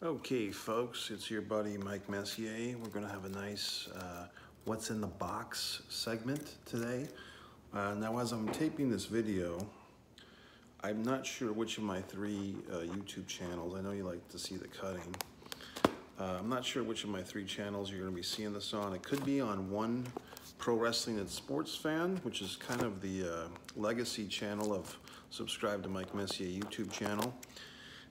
Okay, folks, it's your buddy Mike Messier. We're going to have a nice uh, What's in the Box segment today. Uh, now, as I'm taping this video, I'm not sure which of my three uh, YouTube channels, I know you like to see the cutting. Uh, I'm not sure which of my three channels you're going to be seeing this on. It could be on one Pro Wrestling and Sports Fan, which is kind of the uh, legacy channel of Subscribe to Mike Messier YouTube channel.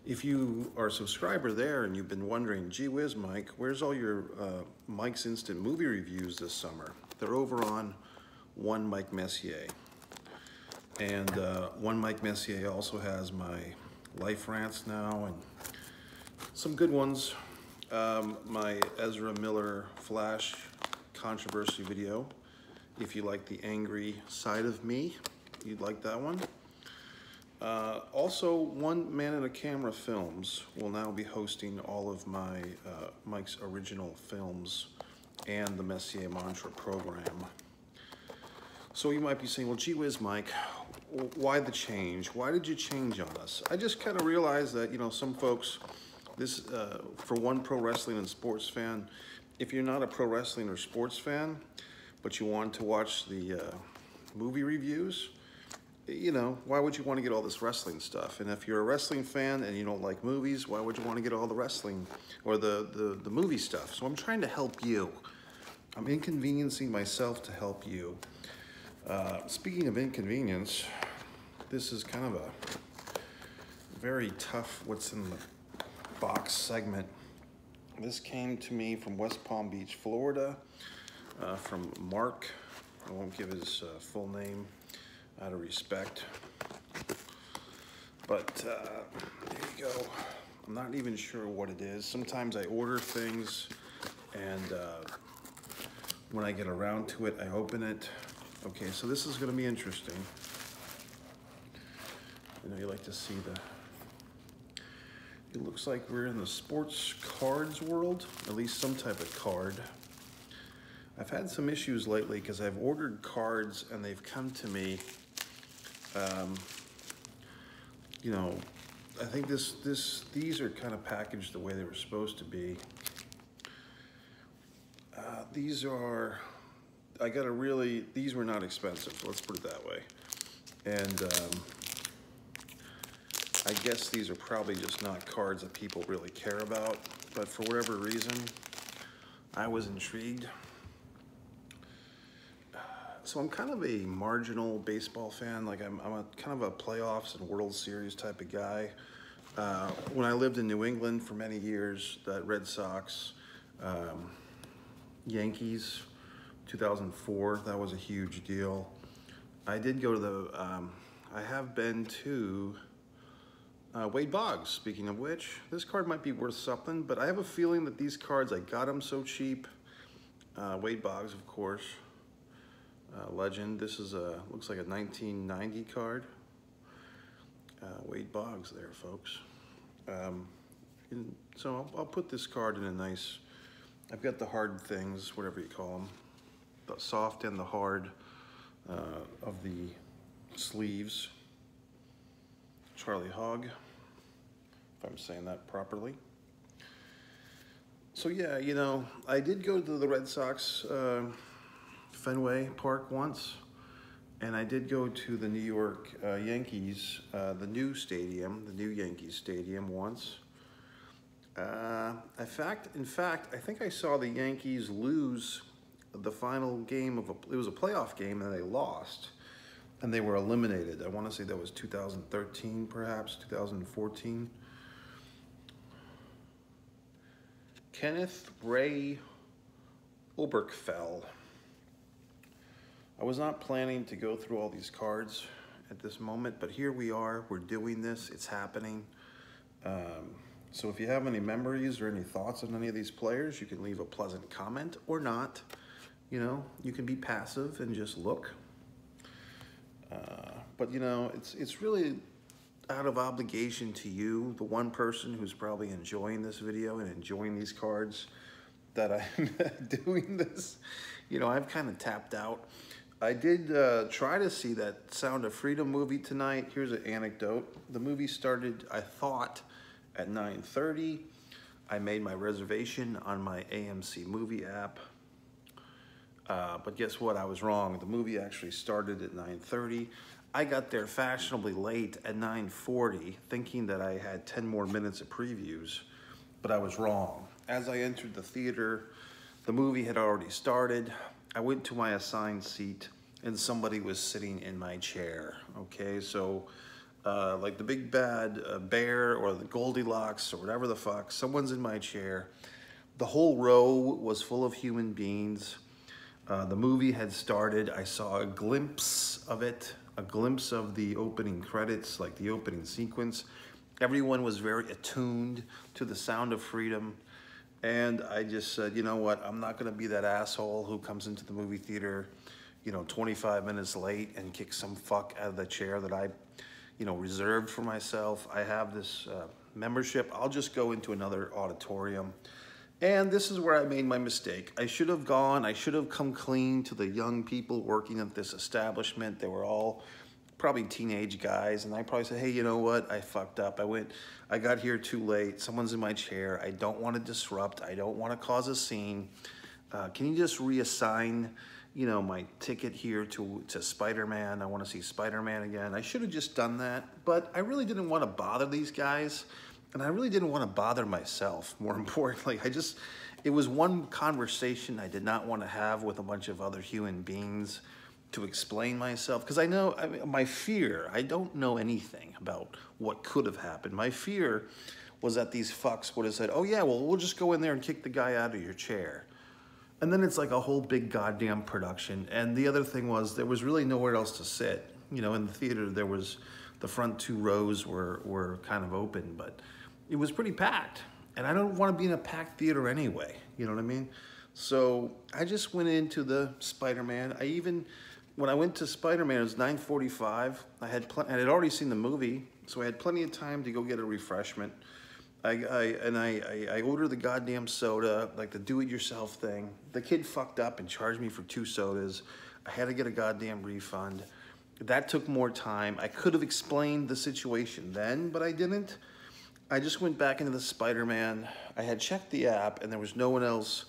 If you are a subscriber there and you've been wondering, gee whiz, Mike, where's all your uh, Mike's Instant Movie reviews this summer? They're over on One Mike Messier. And uh, One Mike Messier also has my life rants now and some good ones. Um, my Ezra Miller Flash controversy video. If you like the angry side of me, you'd like that one. Uh, also, One Man and a Camera Films will now be hosting all of my uh, Mike's original films and the Messier Mantra program. So you might be saying, well, gee whiz, Mike, why the change? Why did you change on us? I just kind of realized that, you know, some folks, this, uh, for one pro wrestling and sports fan, if you're not a pro wrestling or sports fan, but you want to watch the uh, movie reviews, you know, why would you want to get all this wrestling stuff? And if you're a wrestling fan and you don't like movies, why would you want to get all the wrestling or the, the, the movie stuff? So I'm trying to help you. I'm inconveniencing myself to help you. Uh, speaking of inconvenience, this is kind of a very tough what's in the box segment. This came to me from West Palm Beach, Florida, uh, from Mark. I won't give his uh, full name out of respect. But uh, there you go. I'm not even sure what it is. Sometimes I order things and uh, when I get around to it, I open it. Okay, so this is gonna be interesting. I know you like to see the, it looks like we're in the sports cards world, at least some type of card. I've had some issues lately because I've ordered cards and they've come to me um, you know, I think this, this, these are kind of packaged the way they were supposed to be. Uh, these are, I got a really, these were not expensive, let's put it that way. And um, I guess these are probably just not cards that people really care about, but for whatever reason, I was intrigued. So I'm kind of a marginal baseball fan. Like I'm, I'm a kind of a playoffs and World Series type of guy. Uh, when I lived in New England for many years, that Red Sox, um, Yankees, 2004, that was a huge deal. I did go to the, um, I have been to uh, Wade Boggs, speaking of which. This card might be worth something, but I have a feeling that these cards, I got them so cheap. Uh, Wade Boggs, of course uh, legend. This is a, looks like a 1990 card. Uh, Wade Boggs there, folks. Um, and so I'll, I'll, put this card in a nice, I've got the hard things, whatever you call them, the soft and the hard uh, of the sleeves. Charlie Hogg, if I'm saying that properly. So yeah, you know, I did go to the Red Sox uh, Fenway Park once, and I did go to the New York uh, Yankees, uh, the new stadium, the new Yankees Stadium once. Uh, in fact, in fact, I think I saw the Yankees lose the final game of a, it was a playoff game and they lost and they were eliminated. I want to say that was 2013, perhaps 2014. Kenneth Ray Oberkfell. I was not planning to go through all these cards at this moment, but here we are, we're doing this, it's happening. Um, so if you have any memories or any thoughts on any of these players, you can leave a pleasant comment or not. You know, you can be passive and just look. Uh, but you know, it's, it's really out of obligation to you, the one person who's probably enjoying this video and enjoying these cards, that I'm doing this. You know, I've kind of tapped out. I did uh, try to see that Sound of Freedom movie tonight. Here's an anecdote. The movie started, I thought, at 9.30. I made my reservation on my AMC movie app. Uh, but guess what? I was wrong. The movie actually started at 9.30. I got there fashionably late at 9.40, thinking that I had 10 more minutes of previews, but I was wrong. As I entered the theater, the movie had already started. I went to my assigned seat and somebody was sitting in my chair, okay? So, uh, like the big bad uh, bear or the Goldilocks or whatever the fuck, someone's in my chair. The whole row was full of human beings. Uh, the movie had started. I saw a glimpse of it, a glimpse of the opening credits, like the opening sequence. Everyone was very attuned to the sound of freedom. And I just said, you know what? I'm not going to be that asshole who comes into the movie theater, you know, 25 minutes late and kicks some fuck out of the chair that I, you know, reserved for myself. I have this uh, membership. I'll just go into another auditorium. And this is where I made my mistake. I should have gone, I should have come clean to the young people working at this establishment. They were all probably teenage guys. And I probably said, hey, you know what? I fucked up. I went, I got here too late. Someone's in my chair. I don't want to disrupt. I don't want to cause a scene. Uh, can you just reassign, you know, my ticket here to, to Spider-Man? I want to see Spider-Man again. I should have just done that, but I really didn't want to bother these guys. And I really didn't want to bother myself, more importantly. I just, it was one conversation I did not want to have with a bunch of other human beings to explain myself. Because I know, I mean, my fear, I don't know anything about what could have happened. My fear was that these fucks would have said, oh yeah, well, we'll just go in there and kick the guy out of your chair. And then it's like a whole big goddamn production. And the other thing was there was really nowhere else to sit. You know, in the theater, there was, the front two rows were, were kind of open, but it was pretty packed. And I don't want to be in a packed theater anyway. You know what I mean? So I just went into the Spider-Man. I even, when I went to Spider-Man, it was 9.45. I had, I had already seen the movie, so I had plenty of time to go get a refreshment. I, I and I, I, I ordered the goddamn soda, like the do-it-yourself thing. The kid fucked up and charged me for two sodas. I had to get a goddamn refund. That took more time. I could have explained the situation then, but I didn't. I just went back into the Spider-Man. I had checked the app and there was no one else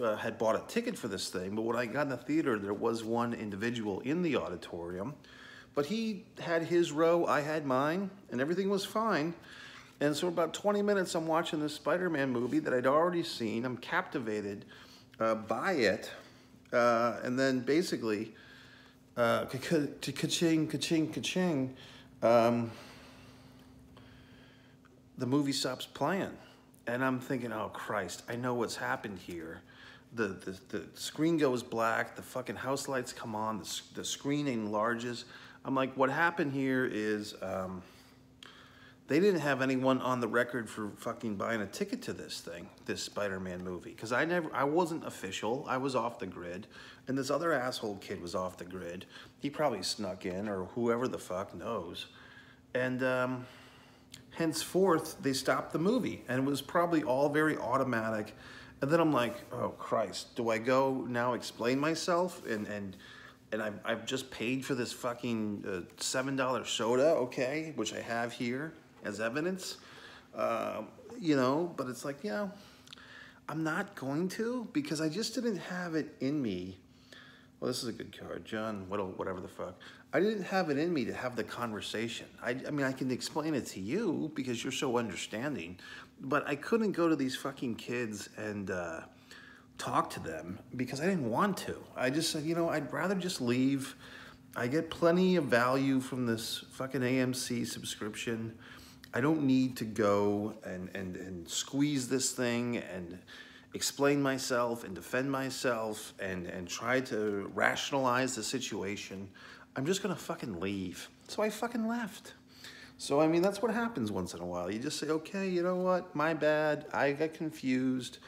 uh, had bought a ticket for this thing. But when I got in the theater, there was one individual in the auditorium. But he had his row, I had mine, and everything was fine. And so about 20 minutes, I'm watching this Spider-Man movie that I'd already seen. I'm captivated uh, by it. Uh, and then basically, uh, ka-ching, ka-ching, ka-ching, um, the movie stops playing. And I'm thinking, oh Christ, I know what's happened here. The, the, the screen goes black, the fucking house lights come on, the, the screen enlarges. I'm like, what happened here is um, they didn't have anyone on the record for fucking buying a ticket to this thing, this Spider-Man movie. Because I never, I wasn't official, I was off the grid. And this other asshole kid was off the grid. He probably snuck in, or whoever the fuck knows. And um, henceforth they stopped the movie and it was probably all very automatic and then i'm like oh christ do i go now explain myself? And and and i've, I've just paid for this fucking uh, seven dollar soda okay which i have here as evidence. Uh, you know but it's like yeah i'm not going to because i just didn't have it in me well, this is a good card. John, whatever the fuck. I didn't have it in me to have the conversation. I, I mean, I can explain it to you because you're so understanding, but I couldn't go to these fucking kids and uh, talk to them because I didn't want to. I just said, you know, I'd rather just leave. I get plenty of value from this fucking AMC subscription. I don't need to go and, and, and squeeze this thing and explain myself and defend myself and, and try to rationalize the situation, I'm just gonna fucking leave. So I fucking left. So, I mean, that's what happens once in a while. You just say, okay, you know what, my bad, I got confused.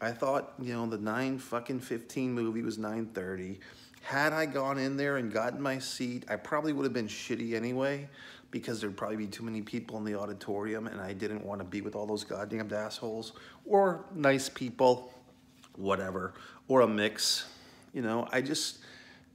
I thought, you know, the 9 fucking 15 movie was 9.30. Had I gone in there and gotten my seat, I probably would have been shitty anyway because there'd probably be too many people in the auditorium and I didn't want to be with all those goddamn assholes or nice people, whatever, or a mix. You know, I just,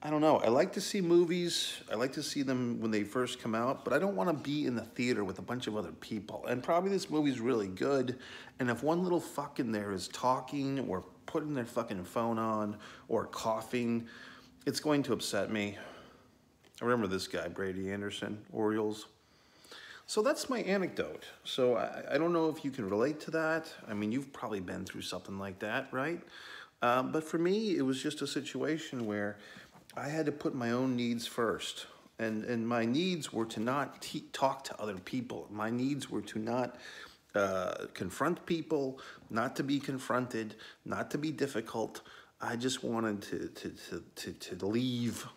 I don't know. I like to see movies. I like to see them when they first come out, but I don't want to be in the theater with a bunch of other people. And probably this movie's really good. And if one little fuck in there is talking or putting their fucking phone on or coughing, it's going to upset me. I remember this guy, Brady Anderson, Orioles. So that's my anecdote. So I, I, don't know if you can relate to that. I mean, you've probably been through something like that, right? Um, but for me, it was just a situation where I had to put my own needs first. And, and my needs were to not talk to other people. My needs were to not uh, confront people, not to be confronted, not to be difficult. I just wanted to, to, to, to, to leave.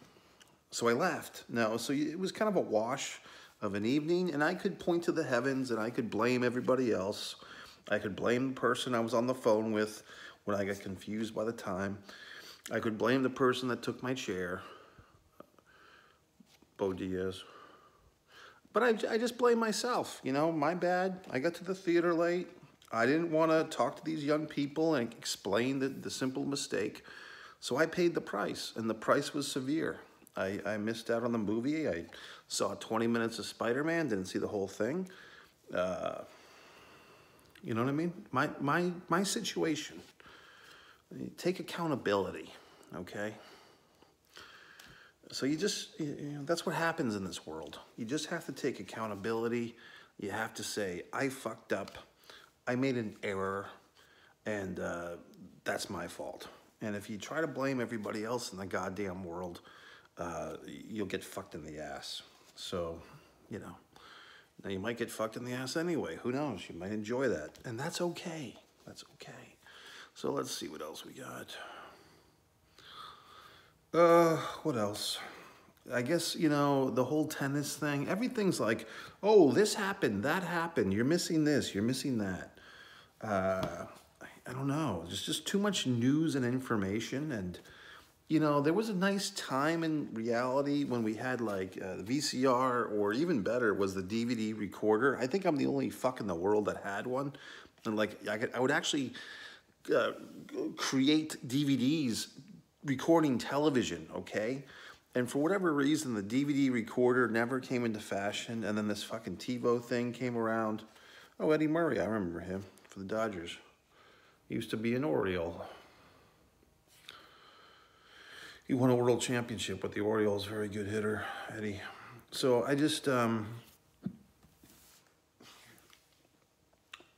So I left. No, so it was kind of a wash of an evening, and I could point to the heavens and I could blame everybody else. I could blame the person I was on the phone with when I got confused by the time. I could blame the person that took my chair, Bo Diaz. But I, I just blame myself, you know, my bad. I got to the theater late. I didn't want to talk to these young people and explain the, the simple mistake. So I paid the price, and the price was severe. I, I missed out on the movie. I saw 20 minutes of Spider-Man, didn't see the whole thing. Uh, you know what I mean? My, my, my situation Take accountability, okay? So you just, you know, that's what happens in this world. You just have to take accountability. You have to say, I fucked up. I made an error, and uh, that's my fault. And if you try to blame everybody else in the goddamn world, uh, you'll get fucked in the ass. So, you know, now you might get fucked in the ass anyway. Who knows? You might enjoy that. And that's okay. That's okay. So let's see what else we got. Uh, what else? I guess, you know, the whole tennis thing, everything's like, oh, this happened, that happened, you're missing this, you're missing that. Uh, I don't know, there's just too much news and information. And, you know, there was a nice time in reality when we had like uh, the VCR or even better was the DVD recorder. I think I'm the only fuck in the world that had one. And like, I, could, I would actually uh, create DVDs recording television, okay? And for whatever reason, the DVD recorder never came into fashion, and then this fucking TiVo thing came around. Oh, Eddie Murray, I remember him for the Dodgers. He used to be an Oriole. He won a world championship with the Orioles, very good hitter, Eddie. So I just, um,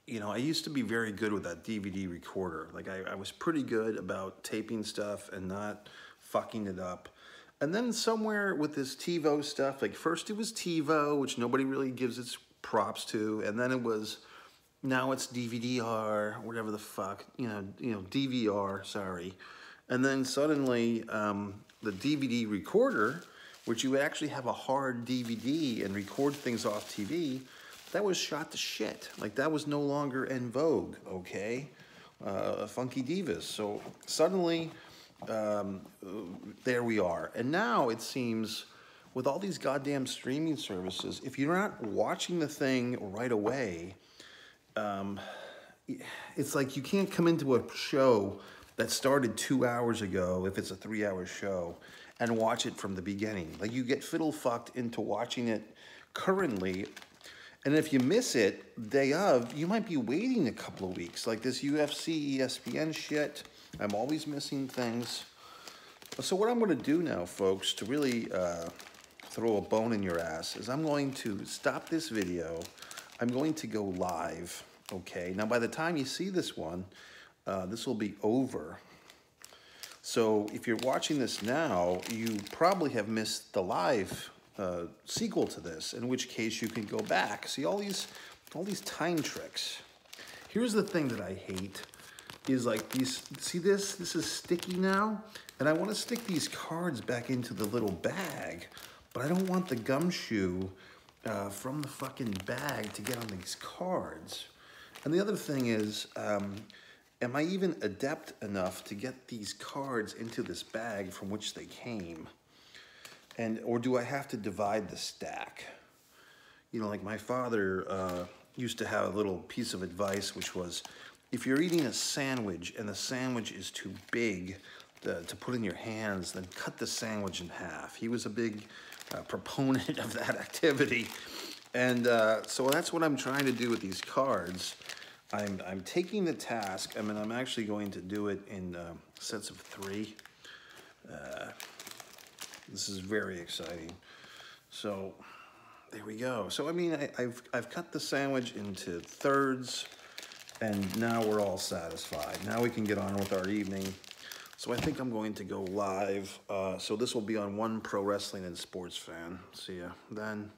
you know, I used to be very good with that DVD recorder. Like I, I was pretty good about taping stuff and not fucking it up. And then somewhere with this TiVo stuff, like first it was TiVo, which nobody really gives its props to, and then it was, now it's DVD-R, whatever the fuck, you know, you know, DVR, sorry. And then suddenly um, the DVD recorder, which you would actually have a hard DVD and record things off TV, that was shot to shit. Like that was no longer in vogue, okay? Uh, Funky Divas. So suddenly, um, there we are. And now it seems with all these goddamn streaming services, if you're not watching the thing right away, um, it's like you can't come into a show that started two hours ago, if it's a three hour show, and watch it from the beginning. Like you get fiddle fucked into watching it currently and if you miss it day of, you might be waiting a couple of weeks. Like this UFC, ESPN shit. I'm always missing things. So what I'm going to do now, folks, to really uh, throw a bone in your ass, is I'm going to stop this video. I'm going to go live, okay? Now, by the time you see this one, uh, this will be over. So if you're watching this now, you probably have missed the live uh, sequel to this, in which case you can go back. See all these, all these time tricks. Here's the thing that I hate is like these, see this? This is sticky now. And I want to stick these cards back into the little bag, but I don't want the gumshoe uh, from the fucking bag to get on these cards. And the other thing is, um, am I even adept enough to get these cards into this bag from which they came? And, or do I have to divide the stack? You know, like my father uh, used to have a little piece of advice, which was, if you're eating a sandwich and the sandwich is too big the, to put in your hands, then cut the sandwich in half. He was a big uh, proponent of that activity. And uh, so that's what I'm trying to do with these cards. I'm, I'm taking the task, I mean, I'm actually going to do it in uh, sets of three. Uh, this is very exciting. So there we go. So I mean, I, I've, I've cut the sandwich into thirds and now we're all satisfied. Now we can get on with our evening. So I think I'm going to go live. Uh, so this will be on One Pro Wrestling and Sports Fan. See ya then.